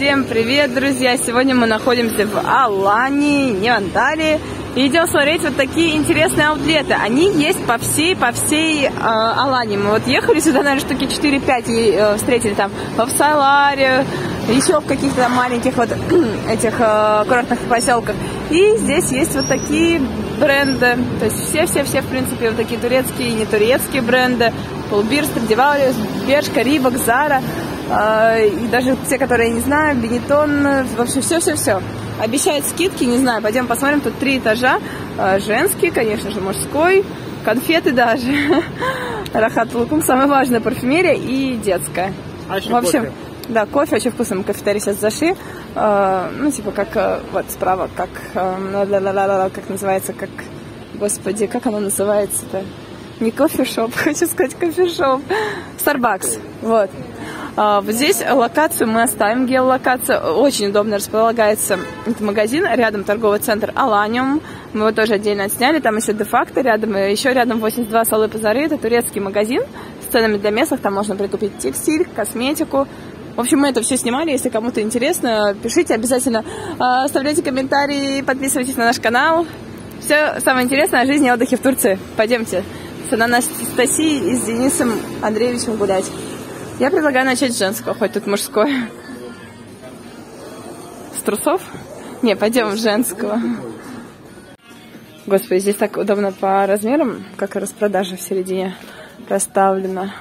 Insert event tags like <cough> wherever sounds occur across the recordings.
Всем привет, друзья! Сегодня мы находимся в Алании, не в Анталии. И идем смотреть вот такие интересные аутлеты. Они есть по всей, по всей э, Алании. Мы вот ехали сюда, наверное, штуки 4-5 и э, встретили там в Саларе, еще в каких-то маленьких вот <clears throat> этих э, курортных поселках. И здесь есть вот такие бренды. То есть все-все-все, в принципе, вот такие турецкие и не турецкие бренды. Полбир, Страдивариус, Бершка, Рибок, Зара. И даже те, которые я не знаю, Бенетон, в общем, все-все-все. Обещают скидки, не знаю, пойдем посмотрим. Тут три этажа. А, женский, конечно же, мужской, конфеты даже. <laughs> Рахат Лукум, самое важное, парфюмерия и детская. А в общем, кофе? да, кофе очень вкусный. Мы кафетерий сейчас зашли. Ну, типа, как э, вот справа, как, э, как называется, как, господи, как оно называется-то? Не кофешоп, <laughs> хочу сказать кофешоп. Starbucks, вот. А, здесь локацию мы оставим, геолокация. Очень удобно располагается этот магазин. Рядом торговый центр Аланиум. Мы его тоже отдельно отсняли. Там еще де-факто рядом. И еще рядом 82 Салы Пазары. Это турецкий магазин с ценами для местных. Там можно прикупить текстиль, косметику. В общем, мы это все снимали. Если кому-то интересно, пишите обязательно. А, оставляйте комментарии, подписывайтесь на наш канал. Все самое интересное о жизни и отдыхе в Турции. Пойдемте с Анастасией и с Денисом Андреевичем гулять. Я предлагаю начать с женского, хоть тут мужской. С трусов? Не, пойдем в женского. Господи, здесь так удобно по размерам, как и распродажа в середине расставлена.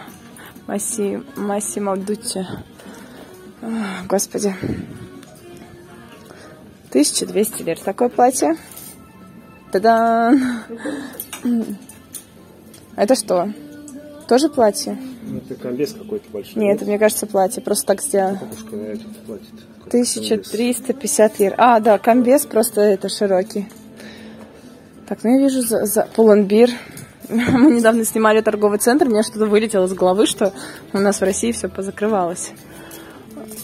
Масси, Массимо Дуччи. Господи. 1200 лир. Такое платье. Та-дам! Это что? Тоже платье? Ну, это комбез какой-то большой. Нет, это, мне кажется, платье. Просто так сделано. Бабушка на этот платит. 1350 лир. А, да, комбез просто это широкий. Так, ну я вижу за, за Пуланбир. <laughs> Мы недавно снимали торговый центр, мне что-то вылетело из головы, что у нас в России все позакрывалось.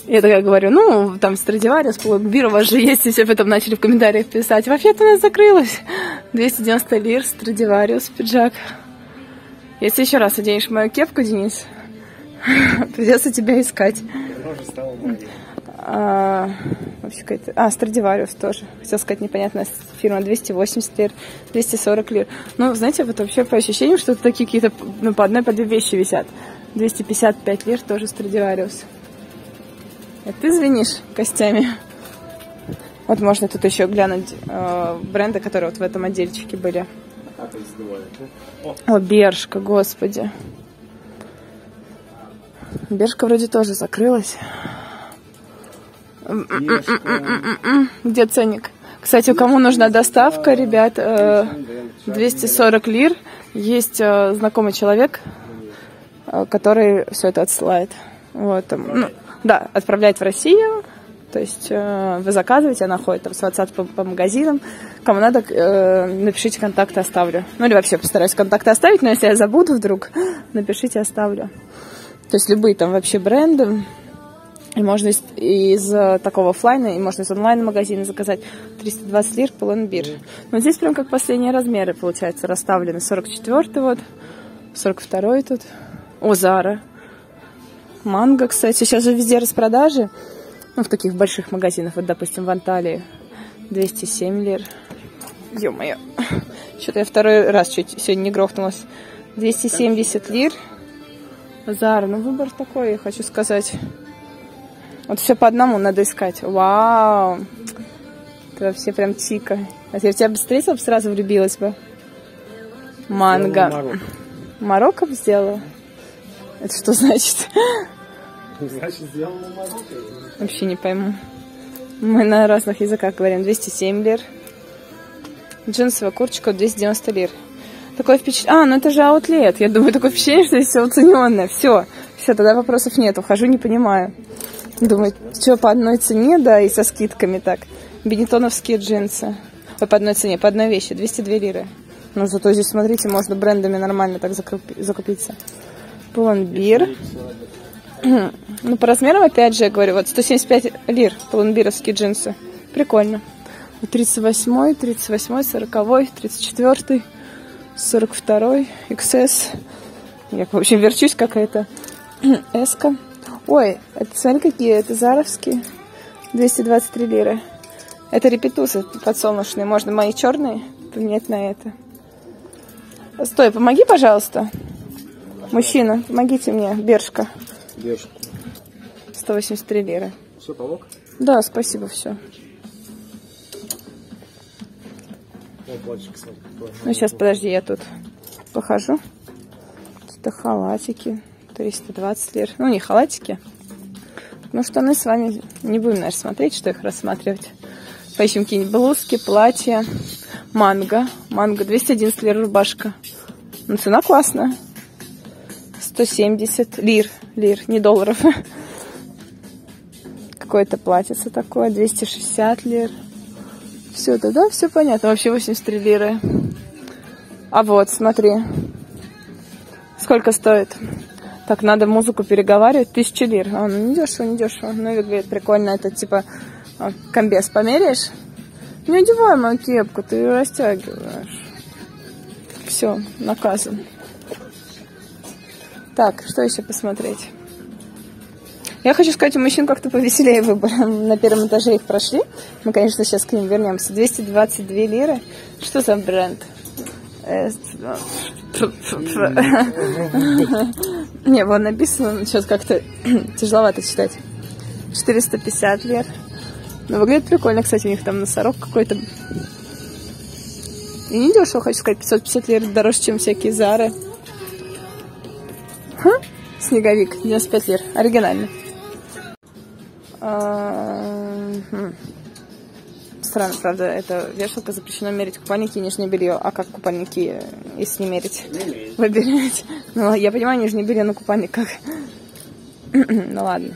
Я такая говорю, ну, там Страдивариус, Пуланбир, у вас же есть, и все потом начали в комментариях писать. В ответ у нас закрылось. 290 лир, Страдивариус, пиджак. Если еще раз оденешь мою кепку, Денис, <laughs> придется тебя искать. А, вообще какая-то... А, Страдивариус тоже. Хотел сказать, непонятная фирма. 280 лир, 240 лир. Ну, знаете, вот вообще по ощущениям, что такие какие-то, ну, по одной, по две вещи висят. 255 лир тоже Страдивариус. Это ты звенишь костями. Вот можно тут еще глянуть э, бренды, которые вот в этом отдельчике были. О, Бершка, господи. Бершка вроде тоже закрылась. Где ценник? Кстати, кому нужна доставка, ребят, 240 э, лир. Есть э, знакомый человек, э, который все это отсылает. Вот, ну, да, отправляет в Россию, то есть э, вы заказываете, она ходит там с WhatsApp по, по магазинам. Кому надо, э, напишите контакты, оставлю. Ну или вообще постараюсь контакты оставить, но если я забуду вдруг, <gasps> напишите, оставлю. То есть любые там вообще бренды. И можно из, из э, такого офлайна, и можно из онлайн-магазина заказать 320 лир Pull&Bear. Но здесь прям как последние размеры, получается, расставлены. 44 вот, 42 тут. О, Зара. Манго, кстати. Сейчас же везде распродажи. Ну, в таких больших магазинах, вот, допустим, в Анталии 207 лир. Ё-моё. <laughs> Что-то я второй раз чуть сегодня не грохнулась. 270 лир. Зара, ну выбор такой, я хочу сказать. Вот все по одному надо искать. Вау! Это вообще прям тика. А я тебя бы встретила, сразу влюбилась бы. Манго. Марокко сделала? Это что <laughs> значит? Значит, сделала Марокко. Вообще не пойму. Мы на разных языках говорим. 207 лир. Джинсовая курточка 290 лир. Такое впечатление... А, ну это же аутлет. Я думаю, такое впечатление, что здесь все уцененное. Все. Все, тогда вопросов нет. Ухожу, не понимаю. Думаю, что по одной цене, да, и со скидками так. Бенетоновские джинсы. Ой, по одной цене, по одной вещи. 202 лиры. Но зато здесь, смотрите, можно брендами нормально так закупиться. Пломбир. Ну, по размерам, опять же, я говорю, вот 175 лир полунбировские джинсы. Прикольно. 38, 38, 40, 34, 42, XS. Я, в общем, верчусь какая-то. <clears throat> Эска. Ой, это, смотри, какие это заровские. 223 лиры. Это репетусы подсолнечные. Можно мои черные поменять на это. Стой, помоги, пожалуйста. Мужчина, помогите мне, Бершка. Держку. 183 лиры. Все, помог? Да, спасибо, все. Ну, сейчас, подожди, я тут похожу. Это халатики. 320 лир. Ну, не халатики. Ну, штаны с вами не будем, наверное, смотреть, что их рассматривать. Поищем какие-нибудь блузки, платья. Манго. Манго 211 лир рубашка. Ну, цена классная. 170 лир. Лир, не долларов. <laughs> Какое-то платьице такое. 260 лир. Все это, да, все понятно. Вообще 83 лиры. А вот, смотри. Сколько стоит? Так, надо музыку переговаривать. Тысяча лир. А, ну не дешево, не дешево. Ну и выглядит прикольно. Это типа а, комбез померяешь? Не одевай мою кепку, ты ее растягиваешь. Все, наказан. Так, что еще посмотреть? Я хочу сказать, у мужчин как-то повеселее выбор. <laughs> На первом этаже их прошли. Мы, конечно, сейчас к ним вернемся. 222 лиры. Что за бренд? Э, <laughs> Не, вот написано, сейчас как-то <clears throat> тяжеловато читать. 450 лир. Но выглядит прикольно, кстати, у них там носорог какой-то. И не дешево, хочу сказать, 550 лир дороже, чем всякие Зары. Ха? Снеговик, 95 лир, оригинальный. А. Странно, правда, это вешалка запрещено мерить купальники и нижнее белье. А как купальники, если не мерить? Выбирать. Ну, я понимаю, нижнее белье на купальниках. <clears throat> ну ладно.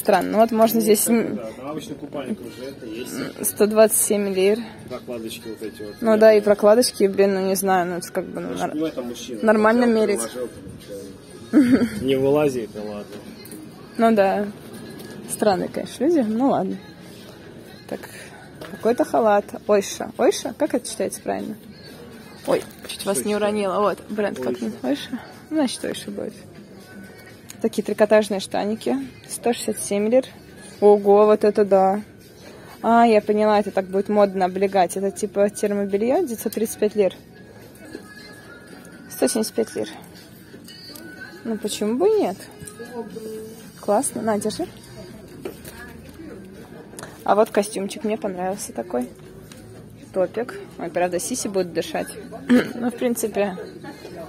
Странно. Ну вот можно здесь м, Да, обычно купальник уже это есть. 127 лир. Прокладочки вот эти вот. Ну да, и прокладочки, блин, ну не знаю, ну это как бы ну, нар- Ну это мужчина. Нормально мерить. <laughs> Не вылазит, ну ладно. Ну да. Странные, конечно, люди. Ну ладно. Так, какой-то халат. Ойша. Ойша? Как это читается правильно? Ой, чуть вас не уронила. Вот, бренд как не Ойша. Значит, Ойша будет. Такие трикотажные штаники. 167 лир. Ого, вот это да. А, я поняла, это так будет модно облегать. Это типа термобелье, 935 лир. 175 лир. Ну, почему бы и нет? Классно. На, держи. А вот костюмчик мне понравился такой. Топик. Ой, правда, сиси будет дышать. <clears throat> ну, в принципе,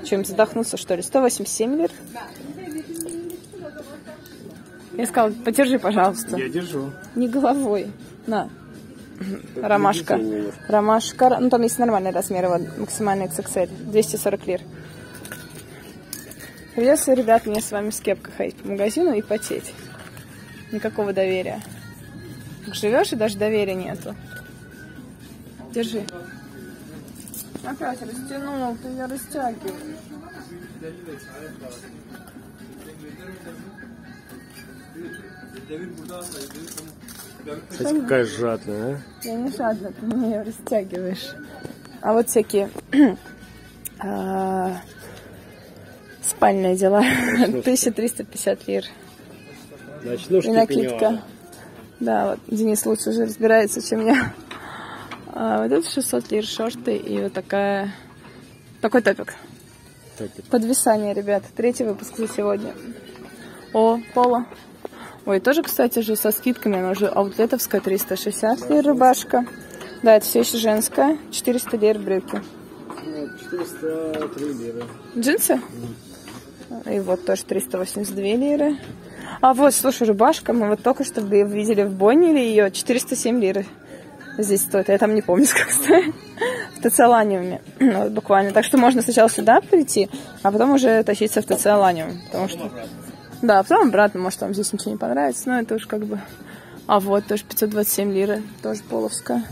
чем задохнуться, что ли? 187 лир. Я сказала, подержи, пожалуйста. Я держу. Не головой. На. Ромашка. Для детей, Ромашка. Ну, там есть нормальный размер, вот, максимальный XXL. 240 лир. Придется, ребят, мне с вами с кепкой ходить по магазину и потеть. Никакого доверия. Живешь и даже доверия нету. Держи. Опять растянул, ты меня растягиваешь. Кстати, какая жадная, а? Я не жадна, ты меня растягиваешь. А вот всякие <clears throat> а, спальные дела. 1350 лир. Ночнушки И накидка. пеньюара. Да, вот Денис лучше уже разбирается, чем я. А вот это 600 лир шорты и вот такая... Такой топик. Это Подвисание, ребят. Третий выпуск за сегодня. О, Пола. Ой, тоже, кстати же, со скидками. Она уже аутлетовская, 360 лир рубашка. Да, это все еще женская. 400 лир брюки. ну, 403 лиры. Джинсы? И вот тоже 382 лиры. А вот, слушай, рубашка, мы вот только что видели в Боннеле ее 407 лир. Здесь стоит, я там не помню, <laughs> сколько стоит. В Тацаланиуме. Ну, вот буквально. Так что можно сначала сюда прийти, а потом уже тащиться в Тацаланиум. Потому что... Да, а потом обратно, может, вам здесь ничего не понравится, но это уж как бы... А вот, тоже 527 лиры, тоже половская.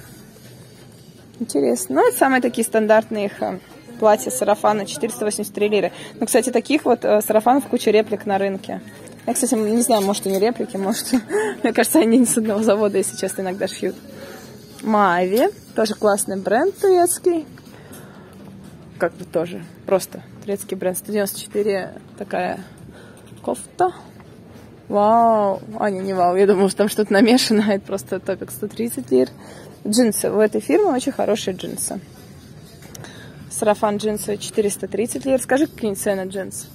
Интересно. Ну, это самые такие стандартные их э, платья, сарафаны, 483 лиры. Ну, кстати, таких вот э, сарафанов куча реплик на рынке. Я, кстати, не знаю, может, и не реплики, может, <laughs> мне кажется, они не с одного завода, если честно, иногда шьют. Мави, тоже классный бренд турецкий. Как бы тоже, просто турецкий бренд. 194 такая кофта. Вау. А, не, не вау. Я думала, что там что-то намешано. Это просто топик 130 лир. Джинсы. У этой фирмы очень хорошие джинсы. Сарафан джинсы 430 лир. Скажи, какие цены джинс?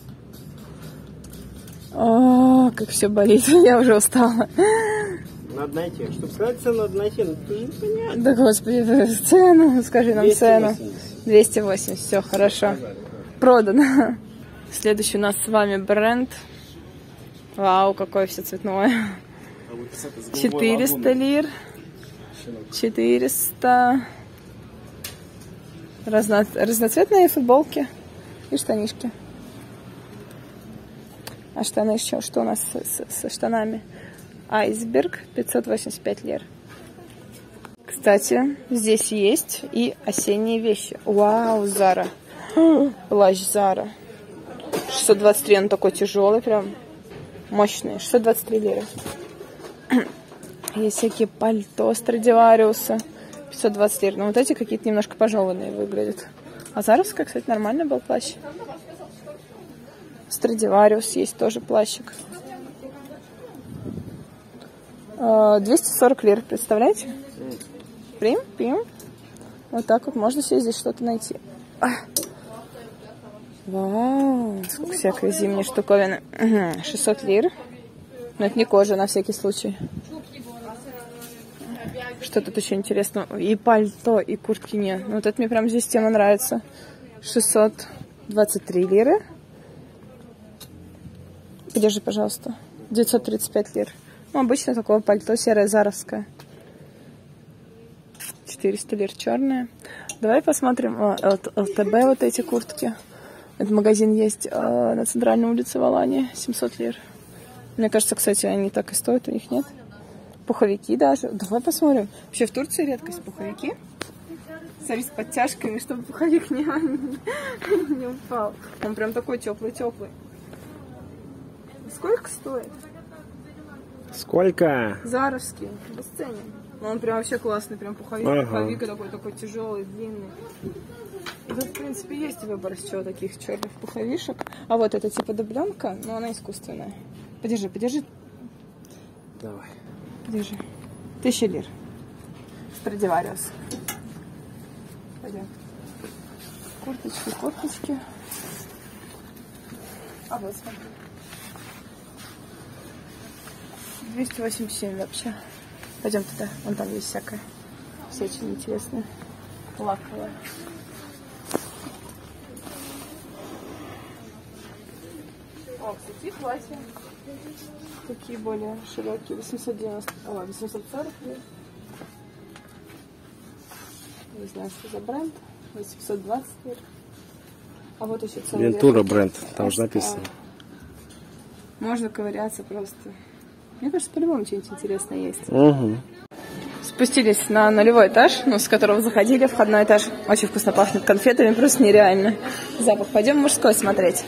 О, как все болит. <laughs> Я уже устала. Надо найти. Чтобы сказать цену, надо найти. Ну, это же непонятно. Да господи, цену. Скажи нам цену. 280. 280. Все, хорошо. Продано. Следующий у нас с вами бренд. Вау, какое все цветное. 400 лир. 400. Разно... Разноцветные футболки и штанишки. А штаны еще? Что у нас с- с- со штанами? Айсберг 585 лир. Кстати, здесь есть и осенние вещи. Вау, Зара. <gasps> Плащ Зара. 623, он такой тяжелый, прям мощный. 623 лиры. Есть всякие пальто Страдивариуса. 520 лир. Но вот эти какие-то немножко пожеванные выглядят. А Заровская, кстати, нормальный был плащ. Страдивариус есть тоже плащик. Э, 240 лир, представляете? Прим, пим. Вот так вот можно себе здесь что-то найти. Вау, сколько всякой зимней штуковины. Мгм, 600 лир. Но это не кожа, на всякий случай. Что тут еще интересного? И пальто, и куртки нет. Ну, вот это мне прям здесь тема нравится. 623 лиры. Подержи, пожалуйста. 935 лир. Ну, обычно такое пальто серое заровское. 400 лир черное. Давай посмотрим а, ЛТБ вот эти куртки. Этот магазин есть а, на центральной улице в Алане. 700 лир. Мне кажется, кстати, они так и стоят, у них нет. Пуховики даже. Давай посмотрим. Вообще в Турции редкость пуховики. Смотри, с подтяжками, чтобы пуховик не, <laughs> не упал. Он прям такой теплый-теплый. Сколько стоит? Сколько? Заровский, бесценен. Он прям вообще классный, прям пуховик. Ага. Пуховик такой, такой тяжелый, длинный. И тут, в принципе, есть выбор чего таких черных пуховишек. А вот это типа дубленка, но она искусственная. Подержи, подержи, Давай. подержи. Тысяча лир. Страдивариус. Пойдем. Курточки, курточки. А вот смотри. 287 вообще. Пойдем туда. Вон там есть всякое. Все очень интересное. Лаковое. Кстати, платья. Такие более широкие. 890, о, 840 лир. Не знаю, что за бренд. 820 лир. А вот еще целый Вентура верх. бренд. Там же написано. Можно ковыряться просто. Мне кажется, по-любому что-нибудь интересное есть. Угу. Спустились на нулевой этаж, ну, с которого заходили, входной этаж. Очень вкусно пахнет конфетами, просто нереально. Запах. Пойдем мужской смотреть.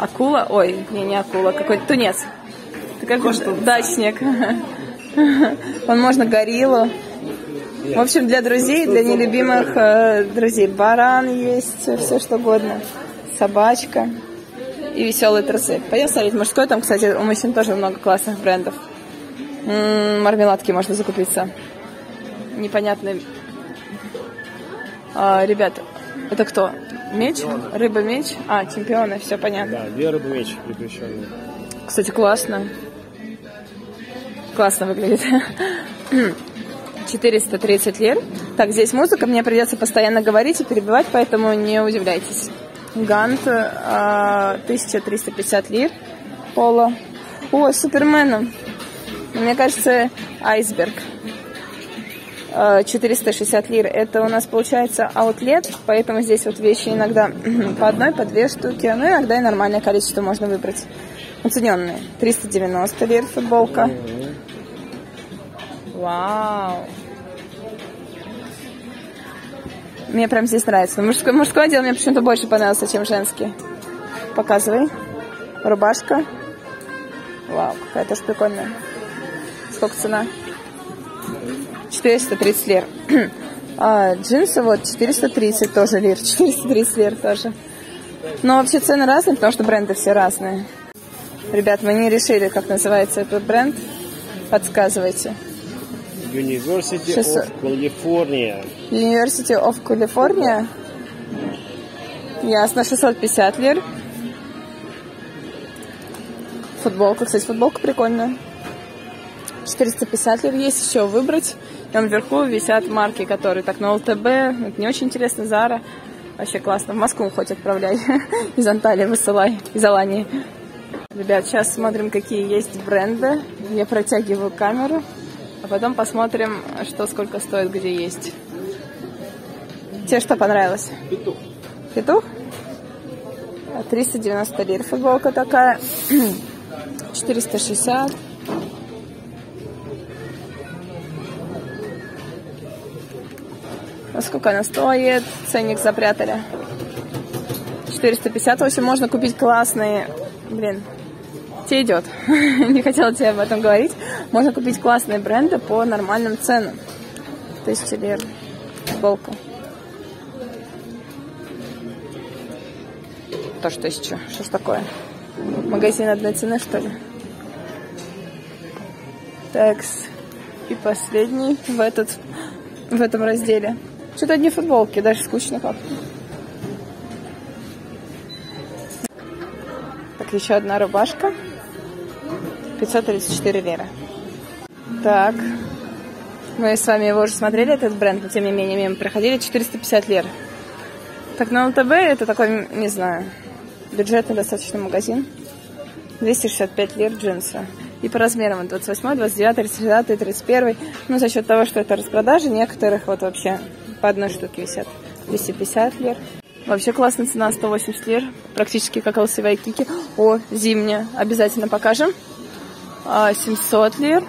Акула? Ой, не, не акула, какой-то тунец. Ты как дачник. Он можно гориллу. В общем, для друзей, для нелюбимых э, друзей. Баран есть, все что угодно. Собачка и веселые трусы. Пойдем смотреть мужской. Там, кстати, у мужчин тоже много классных брендов. Мармеладки можно закупиться. Непонятные. А, ребят, это кто? Меч? Рыба-меч? А, чемпионы, все понятно. Да, две рыбы меч приключенные. Кстати, классно. Классно выглядит. 430 лир. Так, здесь музыка, мне придется постоянно говорить и перебивать, поэтому не удивляйтесь. Гант а, 1350 лир. Поло. О, Супермена. Мне кажется, айсберг. А, 460 лир. Это у нас получается аутлет, поэтому здесь вот вещи иногда по одной, по две штуки. Ну, иногда и нормальное количество можно выбрать. Уцененные. 390 лир футболка. Вау. Мне прям здесь нравится. Мужской, мужской отдел мне почему-то больше понравился, чем женский. Показывай. Рубашка. Вау, какая тоже прикольная. Сколько цена? 430 лир. <clears throat> А, джинсы вот 430 тоже лир. <laughs> 430 лир тоже. Но вообще цены разные, потому что бренды все разные. Ребят, мы не решили, как называется этот бренд. Подсказывайте. University 600. of California. University of California. Ясно, 650 лир. Футболка, кстати, футболка прикольная. 450 лир есть еще выбрать. Там вверху висят марки, которые так на ЛТБ. Это не очень интересно, Зара. Вообще классно. В Москву хоть отправляй. <laughs> Из Анталии высылай. Из Алании. Ребят, сейчас смотрим, какие есть бренды. Я протягиваю камеру. А потом посмотрим, что сколько стоит, где есть. Тебе что понравилось? Петух. Петух? 390 лир футболка такая. <clears throat> 460. А сколько она стоит? Ценник запрятали. 450. В общем, можно купить классные... Блин, тебе идет. <laughs> Не хотела тебе об этом говорить. Можно купить классные бренды по нормальным ценам. Тысяча лир. Футболка. Тоже тысячу. Что ж такое? Магазин одной цены, что ли? Так, и последний в, этот, в этом разделе. Что-то одни футболки, даже скучно как-то. Так, еще одна рубашка. 534 лиры. Так. Мы с вами его уже смотрели, этот бренд, но тем не менее мимо проходили. 450 лир. Так, на ЛТБ это такой, не знаю, бюджетный достаточно магазин. 265 лир джинсы. И по размерам 28, 29, 39, 31. Ну, за счет того, что это распродажи, некоторых вот вообще по одной штуке висят. 250 лир. Вообще классная цена, 180 лир. Практически как LCV кики. О, зимняя. Обязательно покажем. А, 700 лир.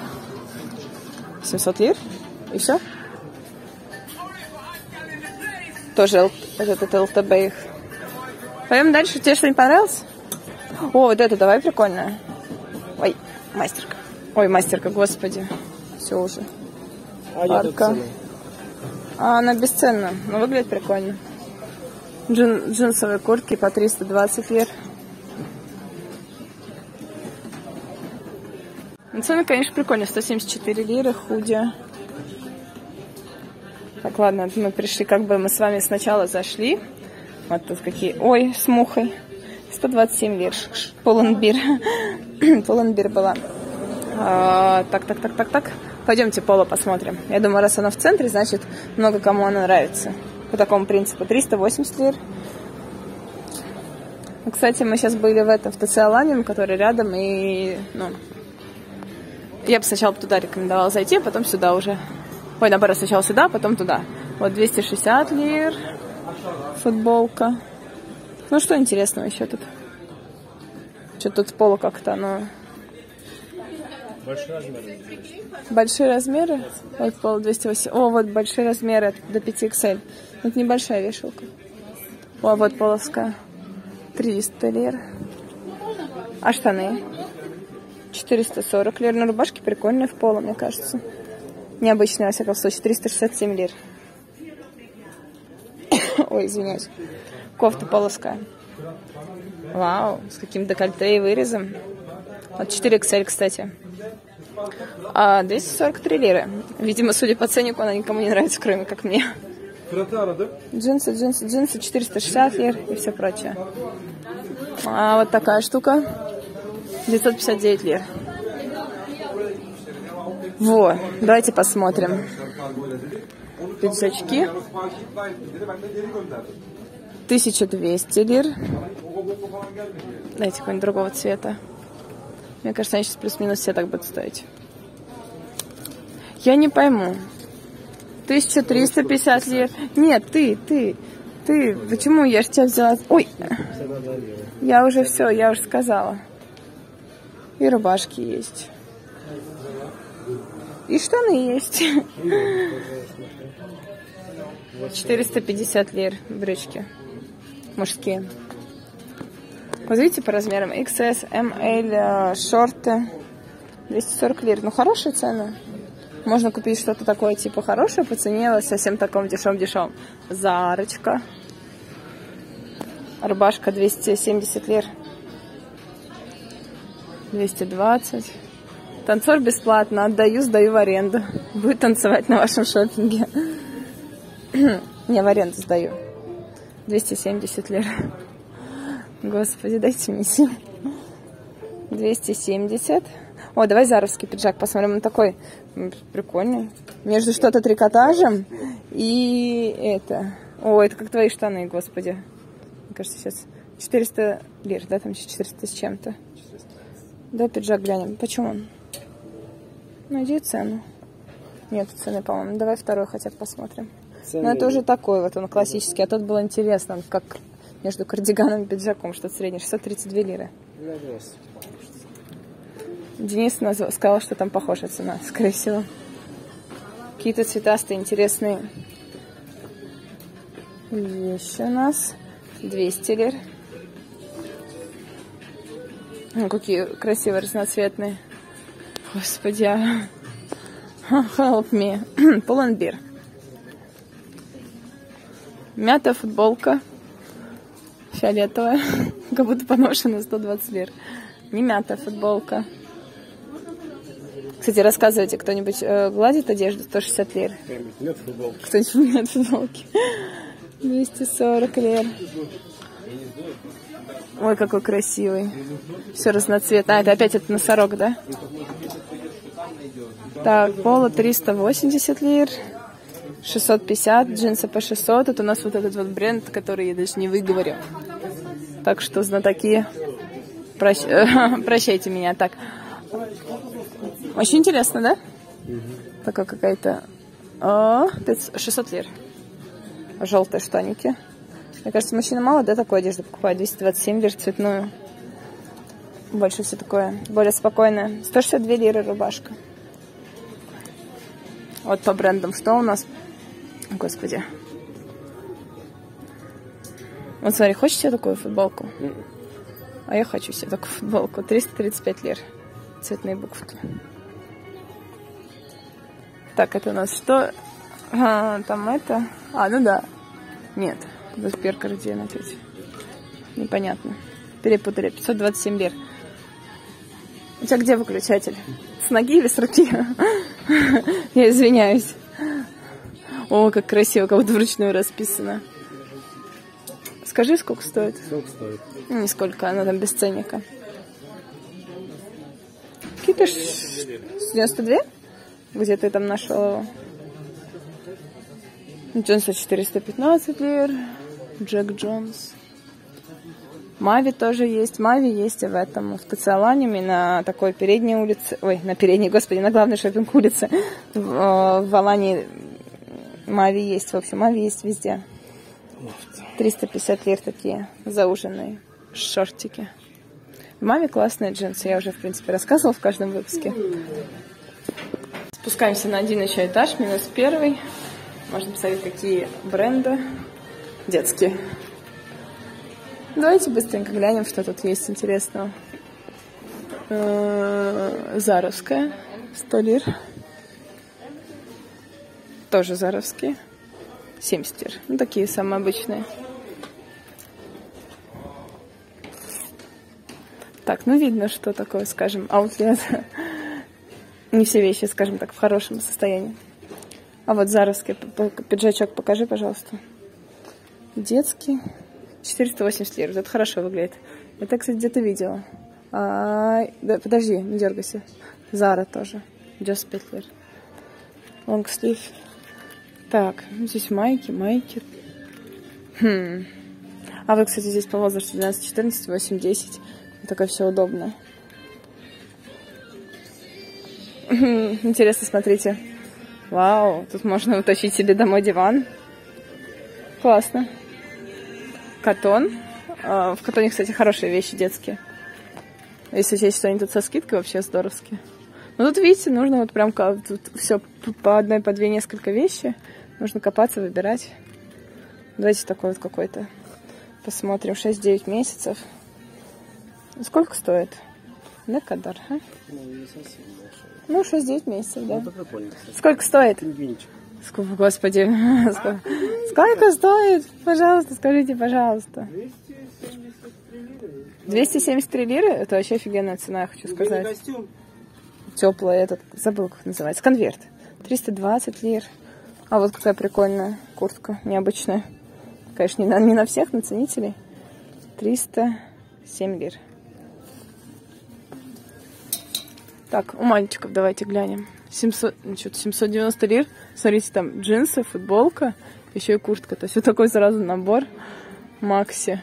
700 лир. И все. Тоже этот, этот ЛТБ их. Пойдем дальше. Тебе что-нибудь понравилось? О, вот это давай прикольно. Ой, мастерка. Ой, мастерка, господи. Все уже. А я тут Арка. цены. А она бесценна, но выглядит прикольно. Джин- джинсовые куртки по 320 лир. Ну, цены, конечно, прикольные. 174 лиры, худи. Так, ладно, мы пришли, как бы мы с вами сначала зашли. Вот тут какие... Ой, с мухой. 127 лир. Полунбир. <coughs> Полунбир была. А, так, так, так, так, так. Пойдемте поло посмотрим. Я думаю, раз оно в центре, значит, много кому оно нравится. По такому принципу. 380 лир. Ну, Кстати, мы сейчас были в этом, в ТЦ Аланиум, который рядом, и, ну, я бы сначала туда рекомендовала зайти, а потом сюда уже. Ой, наоборот, сначала сюда, а потом туда. Вот 260 лир. Футболка. Ну, что интересного еще тут? Что тут пола как-то, оно... Большой размер. Большие размеры? Вот пол 208. О, вот большие размеры до 5XL. Это небольшая вешалка. О, вот полоска. 300 лир. А штаны? 440 лир. Ну, рубашки прикольные в поло, мне кажется. Необычные, во всяком случае. 367 лир. <coughs> Ой, извиняюсь. Кофта полоска. Вау, с каким декольте и вырезом. Вот 4XL, кстати. А 243 лиры. Видимо, судя по ценнику, она никому не нравится, кроме как мне. Джинсы, джинсы, джинсы, 460 лир и все прочее. А вот такая штука. 959 лир. Во, давайте посмотрим. Пиджачки. 1200 лир. Дайте какой-нибудь другого цвета. Мне кажется, они сейчас плюс-минус все так будут стоить. Я не пойму. 1350 лир. Нет, ты, ты, ты. Почему я же тебя взяла? Ой, я уже все, я уже сказала. И рубашки есть. И штаны есть. 450 лир брючки. Мужские. Вот по размерам? XS, ML, э, шорты. 240 лир. Ну, хорошая цена. Можно купить что-то такое, типа, хорошее по цене, совсем таком дешевом-дешевом. Зарочка. Рубашка 270 лир. 220. Танцор бесплатно. Отдаю, сдаю в аренду. Будет танцевать на вашем шопинге. <clears throat> Не, в аренду сдаю. 270 лир. Господи, дайте мне сил. 270. О, давай заровский пиджак посмотрим. Он такой прикольный. Между что-то трикотажем и это. О, это как твои штаны, господи. Мне кажется, сейчас 400 лир, да, там 400 с чем-то. Да, пиджак глянем. Почему он? Найди цену. Нет цены, по-моему. Давай второй хотя бы посмотрим. Цены... Ну, это уже такой вот он классический. А тот был интересно, как между кардиганом и пиджаком, что-то среднее. 632 лиры. Денис назвал, сказал, что там похожая цена, скорее всего. Какие-то цветастые, интересные вещи у нас. 200 лир. Ну, какие красивые, разноцветные. Господи, а... help me. <clears throat> Полонбир. Мятая футболка. Фиолетовая. <laughs> как будто поношена 120 лир. Не мятая футболка. Кстати, рассказывайте, кто-нибудь э, гладит одежду 160 лир? Нет футболки? Кто-нибудь нет футболки. 240 лир. Ой, какой красивый. Все разноцветно. А, это опять этот носорог, да? Так, поло 380 лир. 650, джинсы по 600. Это у нас вот этот вот бренд, который я даже не выговорю. Так что знатоки, прощ... <laughs> прощайте меня. Так, очень интересно, да? Угу. Такая какая-то... О, 600 лир. Желтые штаники. Мне кажется, мужчина мало, да, такой одежды покупает. 227 лир цветную. Больше все такое, более спокойное. 162 лиры рубашка. Вот по брендам что у нас? Господи. Вот смотри, хочешь себе такую футболку? А я хочу себе такую футболку. 335 лир. Цветные буквы. Так, это у нас что? А, там это... А, ну да. Нет. Перкер где опять? Непонятно. Перепутали. 527 лир. У тебя где выключатель? С ноги или с руки? <laughs> Я извиняюсь. О, как красиво, как будто вручную расписано. Скажи, сколько стоит? Сколько стоит? Ну, нисколько, она там без ценника. Какие-то 92? Где ты там нашел Джонса 415 лир. Джек Джонс. Мави тоже есть. Мави есть в этом, в Тациаланиме, на такой передней улице, ой, на передней, господи, на главной шопинг улице <laughs> в, э, в Алании Мави есть. В общем, Мави есть везде. 350 лир такие зауженные шортики. Мави классные джинсы, я уже, в принципе, рассказывала в каждом выпуске. Спускаемся на один еще этаж, минус первый. Можно посмотреть, какие бренды детские. Давайте быстренько глянем, что тут есть интересного. Э, Заровская, 100 лир. Тоже заровские. 70 лир. Ну, такие самые обычные. Так, ну видно, что такое, скажем, аутлет <laughs> не все вещи, скажем так, в хорошем состоянии. А вот заровский пиджачок покажи, пожалуйста. Детский. 480 лир. Это хорошо выглядит. Это, кстати, где-то видела. А, да, подожди, не дергайся. Зара тоже. 95 лир. Лонгслив. Так, здесь майки, майки. Хм. А вот, кстати, здесь по возрасту 12, 14, 8, 10. Такое все удобно. Интересно, смотрите. Вау, тут можно утащить себе домой диван. Классно. Катон. А, в катоне, кстати, хорошие вещи детские. Если есть что-нибудь тут со скидкой, вообще здоровски. Ну тут, видите, нужно вот прям тут все по одной, по две, несколько вещи. Нужно копаться, выбирать. Давайте такой вот какой-то. Посмотрим. 6-9 месяцев. Сколько стоит? Некадар, а? Ну, не совсем большой. Ну, 6-9 месяцев, да. Ну, Сколько стоит? Сколько, господи. <laughs> Сколько, стоит? Пожалуйста, скажите, пожалуйста. 273 лиры. 273 лиры, это вообще офигенная цена, я хочу сказать. Теплый этот, забыл, как называется, конверт. 320 лир. А вот какая прикольная куртка, необычная. Конечно, не на, не на всех, на ценителей. 307 лир. Так, у мальчиков давайте глянем. 700, ну, что-то 790 лир. Смотрите, там джинсы, футболка, еще и куртка. То есть вот такой сразу набор Макси.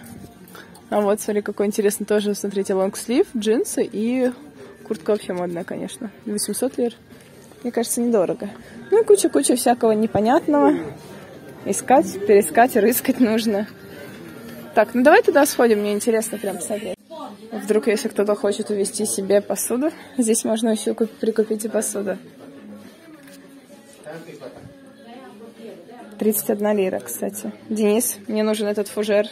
А вот, смотри, какой интересный тоже, смотрите, лонгслив, джинсы и куртка вообще модная, конечно. 800 лир. Мне кажется, недорого. Ну и куча-куча всякого непонятного. Искать, переискать, рыскать нужно. Так, ну давай туда сходим, мне интересно прям посмотреть. Вдруг, если кто-то хочет увезти себе посуду, здесь можно еще прикупить и посуду. 31 лира, кстати. Денис, мне нужен этот фужер.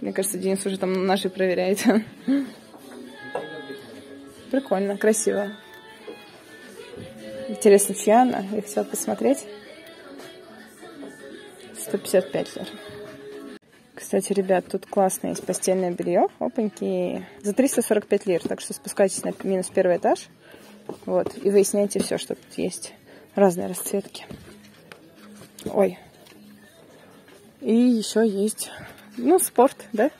Мне кажется, Денис уже там наши проверяет. <laughs> Прикольно, красиво. Интересно, чья она? Я хотела посмотреть. 155 лир. Кстати, ребят, тут классное есть постельное белье. Опаньки. За 345 лир. Так что спускайтесь на минус первый этаж. Вот. И выясняйте все, что тут есть. Разные расцветки. Ой. И еще есть, ну, спорт, да,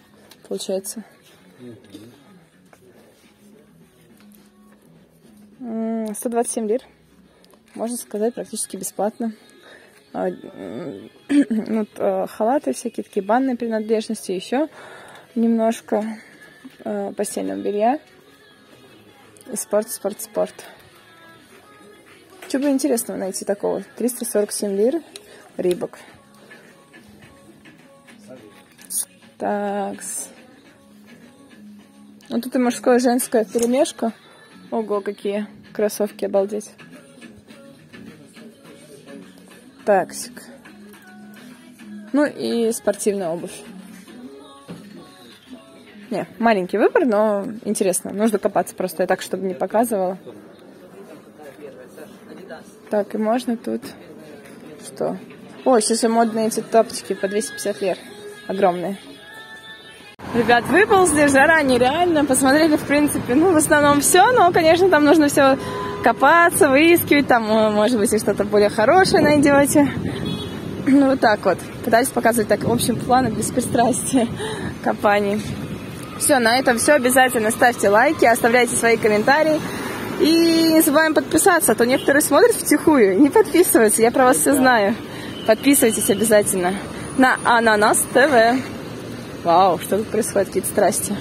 получается. 127 лир. Можно сказать, практически бесплатно. А, ну, э, <clears throat> халаты всякие, такие банные принадлежности, еще немножко э, постельного белья. Спорт, спорт, спорт. Что бы интересного найти такого? 347 лир. Рибок. Такс. Ну тут и мужское, и женское перемешка. Ого, какие кроссовки, обалдеть. Таксик. Ну и спортивная обувь. Не, маленький выбор, но интересно. Нужно копаться просто, я так, чтобы не показывала. Так, и можно тут что? О, сейчас и модные эти тапочки по 250 лир. Огромные. Ребят, выползли, жара нереально. Посмотрели, в принципе, ну, в основном все, но, конечно, там нужно все копаться, выискивать, там, может быть, и что-то более хорошее найдете. Ну, вот так вот. Пытаюсь показывать так в общем плане, без пристрастия копаний. Все, на этом все. Обязательно ставьте лайки, оставляйте свои комментарии. И не забываем подписаться, а то некоторые смотрят втихую и не подписываются. Я про вас все знаю. Подписывайтесь обязательно на Ананас ТВ. Вау, что тут происходит, какие-то страсти.